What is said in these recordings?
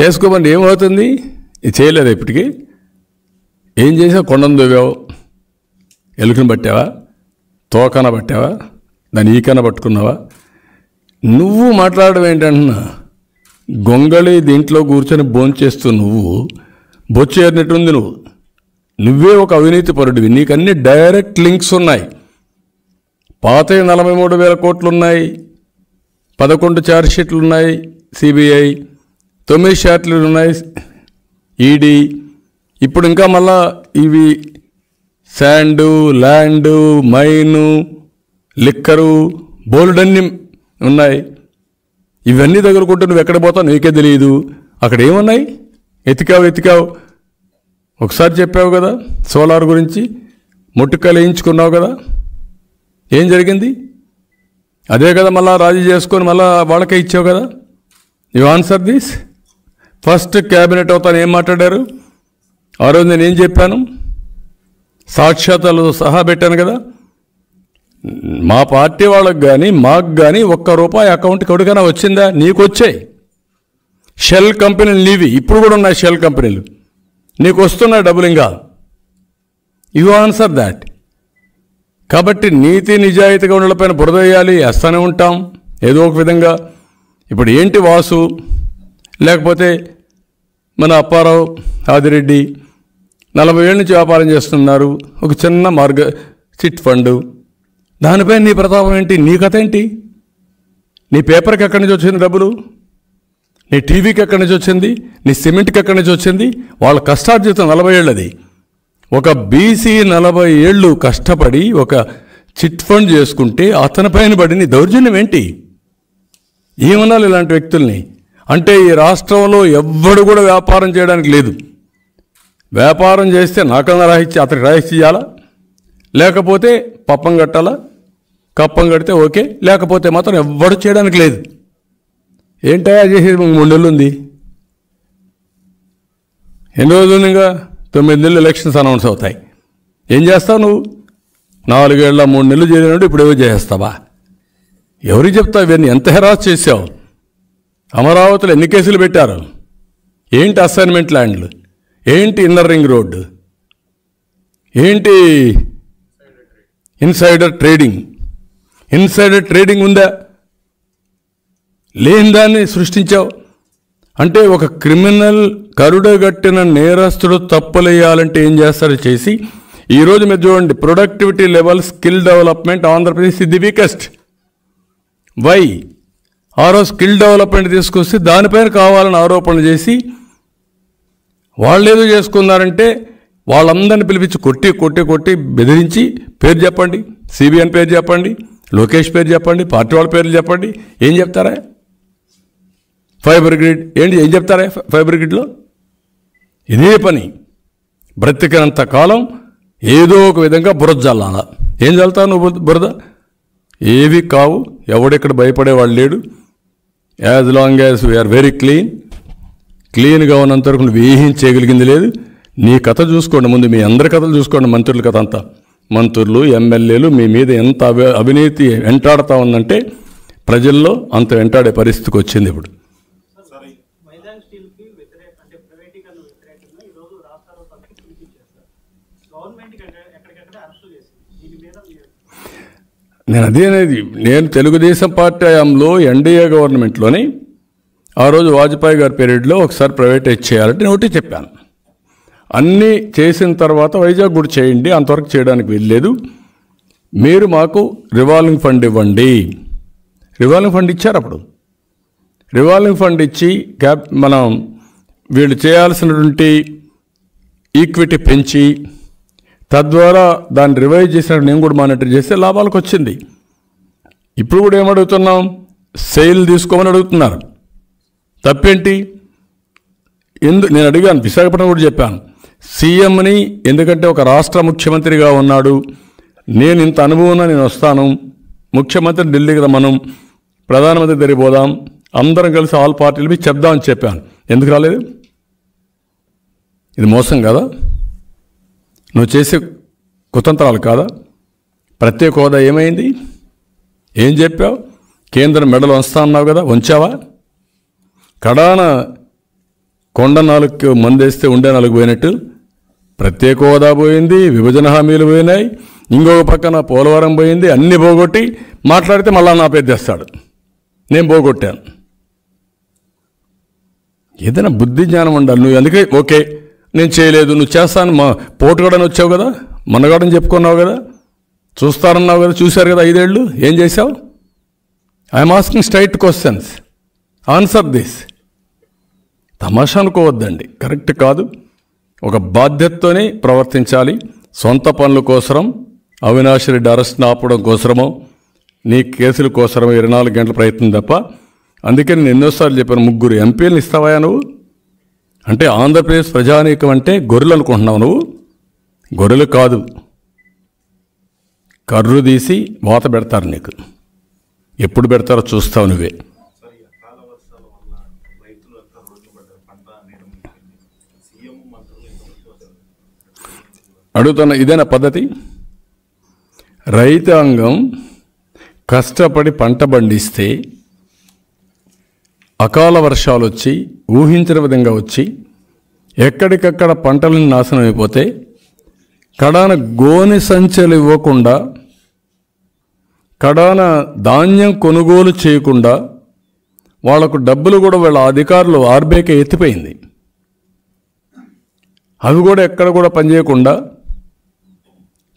వేసుకోమని ఏమవుతుంది? ఇది చేయలేదు ఇప్పటికీ? ఏం చేసావు కొండను దొవ్వావు ఎలుకను పట్టావా? తోకన పట్టావా? దాని ఈకన పట్టుకున్నావా? నువ్వు మాట్లాడడం ఏంటంటున్నా గొంగళి దీంట్లో కూర్చొని భోంచేస్తూ నువ్వు బొచ్చేరినట్టుంది నువ్వు. నువ్వే ఒక అవినీతి పరుడివి. నీకు అన్ని డైరెక్ట్ లింక్స్ ఉన్నాయి. పాత నలభై మూడు వేల కోట్లు ఉన్నాయి పదకొండు ఛార్జ్ షీట్లు ఉన్నాయి సిబిఐ. తొమ్మిది షాట్లు ఉన్నాయి. ఈడీ. ఇప్పుడు ఇంకా మళ్ళా ఇవి శాండు ల్యాండు మైను లిక్కరు బోల్డన్ని ఉన్నాయి. ఇవన్నీ దగ్గరకుంటే నువ్వు ఎక్కడ పోతావు నీకే తెలియదు అక్కడ ఏమున్నాయి? ఎతికావు ఎతికావు. ఒకసారి చెప్పావు కదా సోలార్ గురించి. ముట్టుకలు వేయించుకున్నావు కదా. ఏం జరిగింది? అదే కదా మళ్ళీ రాజీ చేసుకొని మళ్ళీ వాళ్ళకే ఇచ్చావు కదా. You answer this? First cabinet అవుతాను ఏం మాట్లాడారు? ఆ రోజు నేను ఏం చెప్పాను? సాక్ష్యాతాలు సహా పెట్టాను కదా. మా పార్టీ వాళ్ళకు కానీ మాకు కానీ ఒక్క రూపాయి అకౌంట్కి ఎవరికైనా వచ్చిందా? నీకు వచ్చాయి. షెల్ కంపెనీలు నీవి. ఇప్పుడు కూడా ఉన్నాయి షెల్ కంపెనీలు. నీకు వస్తున్నాయి డబ్బులు ఇంకా యు ఆన్సర్ దాట్ కాబట్టి నీతి నిజాయితీగా ఉండలపైన బురద వేయాలి వేస్తూనే ఉంటాం. ఏదో ఒక విధంగా. ఇప్పుడు ఏంటి వాసు? లేకపోతే మన అప్పారావు ఆదిరెడ్డి నలభై ఏళ్ళ నుంచి వ్యాపారం చేస్తున్నారు. ఒక చిన్న మార్గ చిట్ ఫండ్. దానిపై నీ ప్రతాపం ఏంటి? నీ కథ ఏంటి? నీ పేపర్కి ఎక్కడి నుంచి వచ్చింది డబ్బులు? నీ టీవీకి ఎక్కడి నుంచి వచ్చింది? నీ సిమెంట్కి ఎక్కడి నుంచి వచ్చింది? వాళ్ళ కష్టార్జితం నలభై ఏళ్ళది. ఒక బీసీ నలభై ఏళ్ళు కష్టపడి ఒక చిట్ ఫండ్ చేసుకుంటే అతని పైన పడిన దౌర్జన్యం ఏంటి? ఏమనాలి ఇలాంటి వ్యక్తుల్ని? అంటే ఈ రాష్ట్రంలో ఎవ్వడు కూడా వ్యాపారం చేయడానికి లేదు. వ్యాపారం చేస్తే నాకన్నా రాహిత్య అతనికి రాహిత్య ఇవ్వాలా లేకపోతే పప్పం కట్టాలా? కప్పం కడితే ఓకే లేకపోతే మాత్రం ఎవ్వడు చేయడానికి లేదు. ఏంటయా చేసేది మూడు నెలలు ఉంది. ఎన్ని రోజులు ఇంకా? తొమ్మిది నెలలు ఎలక్షన్స్ అనౌన్స్ అవుతాయి. ఏం చేస్తావు నువ్వు? నాలుగేళ్ళ మూడు నెలలు చేరినట్టు ఇప్పుడు ఏవో చేస్తావా ఎవరికి చెప్తావు ఇవన్నీ? ఎంత హెరాస్ చేసావు? అమరావతిలో ఎన్ని కేసులు పెట్టారు? ఏంటి అసైన్మెంట్ ల్యాండ్లు ఏంటి ఇన్నర్ రింగ్ రోడ్డు ఏంటి ఇన్సైడర్ ట్రేడింగ్ ఇన్సైడర్ ట్రేడింగ్ ఉందా? లేని దాన్ని సృష్టించావు? అంటే ఒక క్రిమినల్ కరుడగట్టిన నేరస్తుడు తప్పులేయాలంటే ఏం చేస్తారు చేసి ఈరోజు మీరు చూడండి productivity level skill development Andhra Pradesh ఇది వీకెస్ట్ వై ఆ రోజు స్కిల్ డెవలప్మెంట్ తీసుకొస్తే దానిపైన కావాలని ఆరోపణలు చేసి వాళ్ళు ఏదో చేసుకున్నారంటే వాళ్ళందరిని పిలిపించి కొట్టి కొట్టి కొట్టి బెదిరించి పేరు చెప్పండి. సిబిఎన్ పేరు చెప్పండి. లోకేష్ పేరు చెప్పండి. పార్టీ వాళ్ళ పేర్లు చెప్పండి. ఏం చెప్తారా? ఫైబర్ గ్రిడ్ ఏంటి? ఏం చెప్తారా ఫైబర్ గ్రిడ్లో ఇదే పని. బ్రతికినంత కాలం ఏదో ఒక విధంగా బురద జల్లాల. ఏం చల్లుతావు నువ్వు బురద? ఏవి కావు. ఎవడెక్కడ భయపడేవాడు లేడు. As long as we are very clean క్లీన్గా ఉన్నంత వరకు నువ్వు ఏం చేయగలిగింది లేదు. నీ కథ చూసుకోండి ముందు మీ అందరి కథలు చూసుకోండి మంత్రుల కథ అంతా. మంత్రులు ఎమ్మెల్యేలు మీ మీద ఎంత అవి అవినీతి వెంటాడుతూ ఉందంటే ప్రజల్లో అంత వెంటాడే పరిస్థితికి వచ్చింది ఇప్పుడు. నేను అదే అనేది నేను తెలుగుదేశం పార్టీ హయాంలో ఎన్డీఏ గవర్నమెంట్లోని ఆ రోజు వాజ్పేయి గారి పీరియడ్లో ఒకసారి ప్రైవేటైజ్ చేయాలంటే నేను ఒకటి చెప్పాను. అన్నీ చేసిన తర్వాత వైజాగ్ కూడా చేయండి అంతవరకు చేయడానికి వీల్లేదు. మీరు మాకు రివాల్వింగ్ ఫండ్ ఇవ్వండి. రివాల్వింగ్ ఫండ్ ఇచ్చారు అప్పుడు. రివాల్వింగ్ ఫండ్ ఇచ్చి క్యాప్ మనం వీళ్ళు చేయాల్సినటువంటి ఈక్విటీ పెంచి తద్వారా దాన్ని రివైజ్ చేసినట్టు నేను కూడా మానిటర్ చేస్తే లాభాలకు వచ్చింది. ఇప్పుడు కూడా ఏమడుగుతున్నాం సేల్ తీసుకోమని అడుగుతున్నారు. తప్పేంటి? ఎందు నేను అడిగాను విశాఖపట్నం కూడా చెప్పాను. సీఎంని ఎందుకంటే ఒక రాష్ట్ర ముఖ్యమంత్రిగా ఉన్నాడు. నేను ఇంత అనుభవంలో నేను వస్తాను. ముఖ్యమంత్రి ఢిల్లీకి రమ్మను. ప్రధానమంత్రి దగ్గరికి పోదాం. అందరం కలిసి ఆల్ పార్టీలు మీ చెప్దామని చెప్పాను. ఎందుకు రాలేదు? ఇది మోసం కదా? నువ్వు చేసే కుతంత్రాలు కాదా? ప్రత్యేక హోదా ఏమైంది? ఏం చెప్పావు? కేంద్రం మెడలు వంచుతా అన్నావు కదా ఉంచావా కడాన కొండ నాలుగు మందేస్తే ఉండే నాలుగు పోయినట్టు ప్రత్యేక హోదా పోయింది విభజన హామీలు పోయినాయి ఇంకొక పక్కన పోలవరం పోయింది అన్ని పోగొట్టి మాట్లాడితే మళ్ళా నా పెద్దేస్తాడు నేను పోగొట్టాను. ఏదైనా బుద్ధి జ్ఞానం ఉండాలి నువ్వు. అందుకే ఓకే నేను చేయలేదు నువ్వు చేస్తాను మా పోటుగాడని వచ్చావు కదా మనగాడని చెప్పుకున్నావు కదా చూస్తారన్నావు కదా చూశారు కదా ఐదేళ్ళు ఏం చేశావు? I'm asking straight questions answer this తమాషా అనుకోవద్దండి. కరెక్ట్ కాదు. ఒక బాధ్యతతోనే ప్రవర్తించాలి. సొంత పనుల కోసరం అవినాష్ రెడ్డి అరెస్ట్ ఆపడం కోసరమో నీ కేసుల కోసరమో ఇరవై నాలుగు గంటల ప్రయత్నం తప్ప అందుకే నేను ఎన్నోసార్లు చెప్పాను ముగ్గురు ఎంపీలను ఇస్తావా నువ్వు? అంటే ఆంధ్రప్రదేశ్ ప్రజానీకం అంటే గొర్రెలు అనుకుంటున్నావు నువ్వు? గొర్రెలు కాదు. కర్రు తీసి వాత పెడతారు నీకు. ఎప్పుడు పెడతారో చూస్తావు నువ్వే. అడుగుతున్న ఇదేనా పద్ధతి? రైతాంగం కష్టపడి పంట పండిస్తే అకాల వర్షాలు వచ్చి ఊహించిన విధంగా వచ్చి ఎక్కడికక్కడ పంటలను నాశనం అయిపోతే కడాన గోనె సంచులు ఇవ్వకుండా కడాన ధాన్యం కొనుగోలు చేయకుండా వాళ్ళకు డబ్బులు కూడా వాళ్ళ అధికారులు ఆర్బీఐకి ఎత్తిపోయింది. అవి కూడా ఎక్కడ కూడా పనిచేయకుండా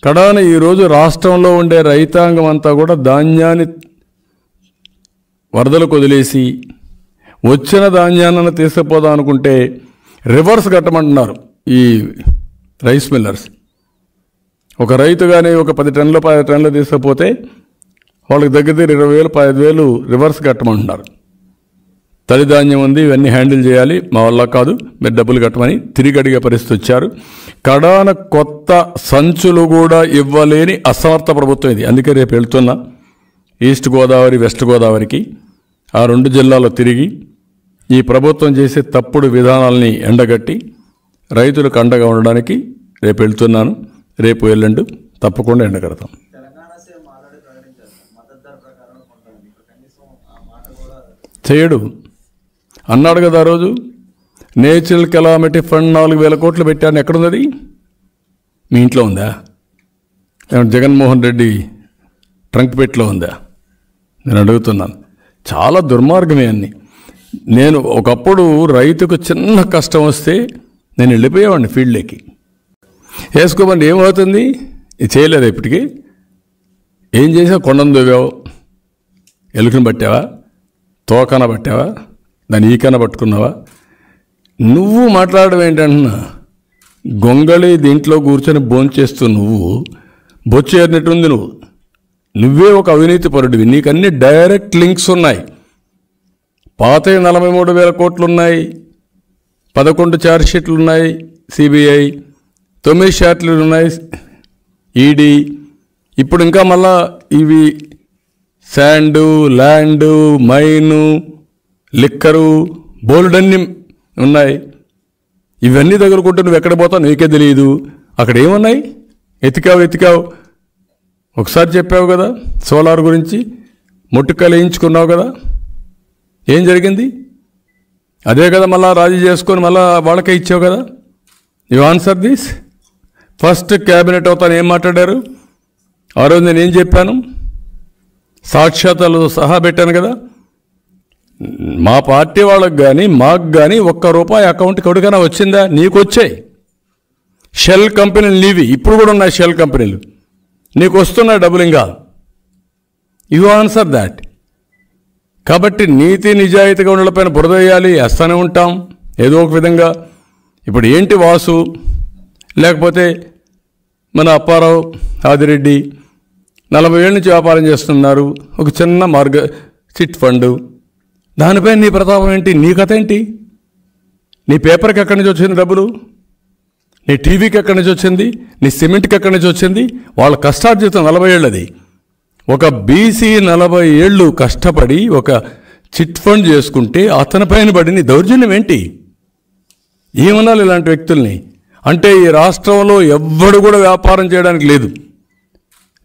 కడాన ఈరోజు రాష్ట్రంలో ఉండే రైతాంగం అంతా కూడా ధాన్యాన్ని వరదలకు వదిలేసి వచ్చిన ధాన్యాన్ని తీసుకుపోదాం అనుకుంటే రివర్స్ కట్టమంటున్నారు ఈ రైస్ మిల్లర్స్. ఒక రైతు కానీ ఒక పది టన్నులు పది టన్నులు తీసుకుపోతే వాళ్ళకి దగ్గర దగ్గర ఇరవై వేలు పదిహేను వేలు రివర్స్ కట్టమంటున్నారు. తడి ధాన్యం ఉంది ఇవన్నీ హ్యాండిల్ చేయాలి మా వల్ల కాదు మీరు డబ్బులు కట్టమని తిరిగి అడిగే పరిస్థితి వచ్చారు. కడాన కొత్త సంచులు కూడా ఇవ్వలేని అసమర్థ ప్రభుత్వం ఇది. అందుకే రేపు వెళ్తున్నా ఈస్ట్ గోదావరి వెస్ట్ గోదావరికి ఆ రెండు జిల్లాలో తిరిగి ఈ ప్రభుత్వం చేసే తప్పుడు విధానాల్ని ఎండగట్టి రైతులకు అండగా ఉండడానికి రేపు వెళ్తున్నాను. రేపు ఎల్లుండు తప్పకుండా ఎండగడతాం. చేయడు. అన్నాడు కదా ఆ రోజు నేచురల్ కెలామిటీ ఫండ్ నాలుగు వేల కోట్లు పెట్టాను. ఎక్కడున్నది మీ ఇంట్లో ఉందా? జగన్మోహన్ రెడ్డి ట్రంక్ పెట్లో ఉందా? నేను అడుగుతున్నాను. చాలా దుర్మార్గమే అన్ని. నేను ఒకప్పుడు రైతుకు చిన్న కష్టం వస్తే నేను వెళ్ళిపోయేవాడిని ఫీల్డ్లోకి వేసుకోమని ఏమవుతుంది ఇది చేయలేదు ఇప్పటికీ. ఏం చేసావు? కొండను దొవ్వావు ఎలుకను పట్టావా? తోకన పట్టావా? దాని ఈకన పట్టుకున్నావా? నువ్వు మాట్లాడడం ఏంటంటున్నా? గొంగళి దీంట్లో కూర్చొని భోంచేస్తూ నువ్వు బొచ్చు ఏరినట్టుంది నువ్వు. నువ్వే ఒక అవినీతి పరుడివి. నీకు అన్ని డైరెక్ట్ లింక్స్ ఉన్నాయి. పాత నలభై మూడు వేల కోట్లు ఉన్నాయి పదకొండు ఛార్జ్షీట్లు ఉన్నాయి సిబిఐ తొమ్మిది షార్ట్లు ఉన్నాయి ఈడీ ఇప్పుడు ఇంకా మళ్ళా ఇవి శాండు ల్యాండు మైను లిక్కరు బోల్డ్ అన్నీ ఉన్నాయి. ఇవన్నీ తగులుకుంటూ నువ్వు ఎక్కడ పోతావు నీకే తెలియదు అక్కడ ఏమున్నాయి? ఎతికావు ఎతికావు. ఒకసారి చెప్పావు కదా సోలార్ గురించి. ముట్టుకలు వేయించుకున్నావు కదా. ఏం జరిగింది? అదే కదా మళ్ళా రాజీ చేసుకొని మళ్ళా వాళ్ళకే ఇచ్చావు కదా? You answer this first cabinet అవుతాను ఏం మాట్లాడారు? ఆ రోజు నేను ఏం చెప్పాను? సాక్షాతాలు సహా పెట్టాను కదా? మా పార్టీ వాళ్ళకి కానీ మాకు కానీ ఒక్క రూపాయి అకౌంట్కి ఎవరికైనా వచ్చిందా? నీకు వచ్చాయి. షెల్ కంపెనీలు నీవి. ఇప్పుడు కూడా ఉన్నాయి షెల్ కంపెనీలు నీకు వస్తున్నాయి డబ్బులు ఇంకా యు ఆన్సర్ దాట్ కాబట్టి నీతి నిజాయితీగా ఉండలపైన బురద వేయాలి వేస్తూనే ఉంటాం. ఏదో ఒక విధంగా. ఇప్పుడు ఏంటి వాసు? లేకపోతే మన అప్పారావు ఆదిరెడ్డి నలభై ఏళ్ళ నుంచి వ్యాపారం చేస్తున్నారు. ఒక చిన్న మార్గ చిట్ ఫండ్. దానిపై నీ ప్రతాపం ఏంటి? నీ కథ ఏంటి? నీ పేపర్కి ఎక్కడి నుంచి వచ్చింది డబ్బులు? నీ టీవీకి ఎక్కడి నుంచి వచ్చింది? నీ సిమెంట్కి ఎక్కడి నుంచి వచ్చింది? వాళ్ళ కష్టార్జితం నలభై ఏళ్ళది. ఒక బీసీ నలభై ఏళ్ళు కష్టపడి ఒక చిట్ ఫండ్ చేసుకుంటే అతని పైన పడిన దౌర్జన్యం ఏంటి? ఏమనాలి ఇలాంటి వ్యక్తుల్ని? అంటే ఈ రాష్ట్రంలో ఎవ్వడు కూడా వ్యాపారం చేయడానికి లేదు.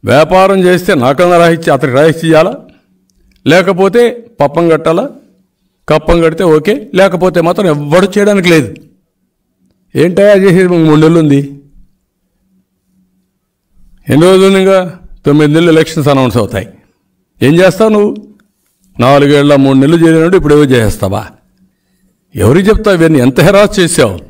వ్యాపారం చేస్తే నాకన్నా రాహిత్య అతనికి రాహిత్య ఇవ్వాలా లేకపోతే పప్పం కట్టాలా? కప్పం కడితే ఓకే లేకపోతే మాత్రం ఎవ్వడు చేయడానికి లేదు. ఏంటయా చేసేది? మూడు నెలలు ఉంది. ఎన్ని రోజులు ఇంకా తొమ్మిది నెలలు ఎలక్షన్స్ అనౌన్స్ అవుతాయి. ఏం చేస్తావు నువ్వు? నాలుగేళ్ళ మూడు నెలలు చేరినట్టు ఇప్పుడు ఏవో చేస్తావా ఎవరికి చెప్తావు ఇవన్నీ? ఎంత హెరాస్ చేసావు?